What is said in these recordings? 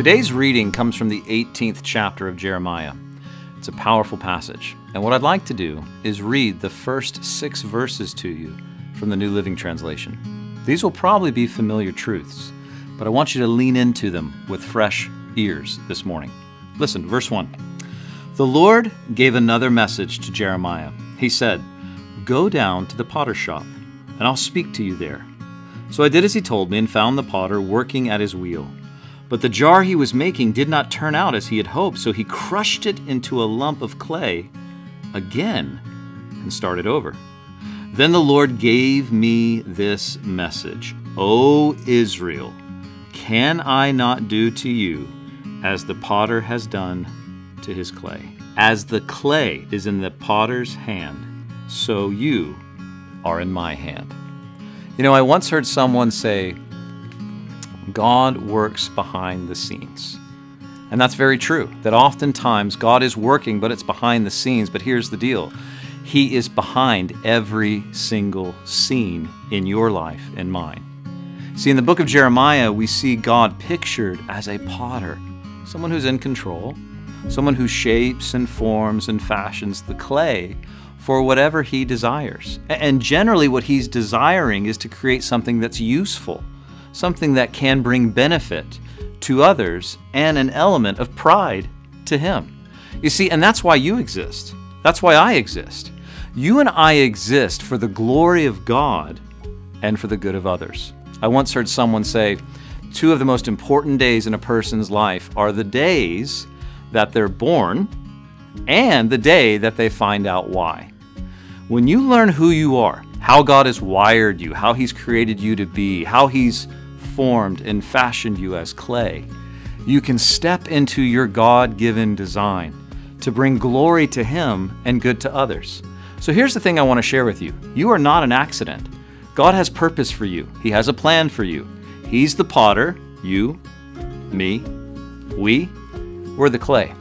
Today's reading comes from the 18th chapter of Jeremiah. It's a powerful passage. And what I'd like to do is read the first six verses to you from the New Living Translation. These will probably be familiar truths, but I want you to lean into them with fresh ears this morning. Listen, verse 1. The Lord gave another message to Jeremiah. He said, Go down to the potter's shop, and I'll speak to you there. So I did as he told me and found the potter working at his wheel. But the jar he was making did not turn out as he had hoped, so he crushed it into a lump of clay again and started over. Then the Lord gave me this message O Israel, can I not do to you as the potter has done to his clay? As the clay is in the potter's hand, so you are in my hand. You know, I once heard someone say, God works behind the scenes. And that's very true, that oftentimes God is working, but it's behind the scenes. But here's the deal He is behind every single scene in your life and mine. See, in the book of Jeremiah, we see God pictured as a potter, someone who's in control, someone who shapes and forms and fashions the clay for whatever he desires. And generally, what he's desiring is to create something that's useful something that can bring benefit to others and an element of pride to Him. You see, and that's why you exist. That's why I exist. You and I exist for the glory of God and for the good of others. I once heard someone say, two of the most important days in a person's life are the days that they're born and the day that they find out why. When you learn who you are, how God has wired you, how He's created you to be, how He's formed and fashioned you as clay, you can step into your God given design to bring glory to Him and good to others. So here's the thing I want to share with you you are not an accident. God has purpose for you, He has a plan for you. He's the potter, you, me, we, we're the clay.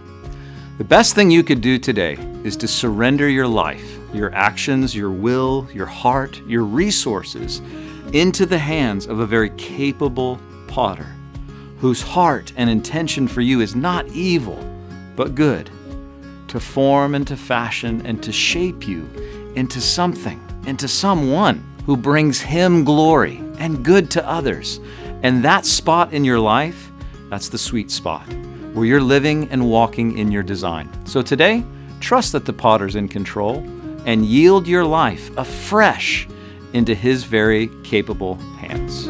The best thing you could do today is to surrender your life, your actions, your will, your heart, your resources into the hands of a very capable potter whose heart and intention for you is not evil, but good, to form and to fashion and to shape you into something, into someone who brings Him glory and good to others. And that spot in your life, that's the sweet spot where you're living and walking in your design. So today, trust that the potter's in control and yield your life afresh into His very capable hands.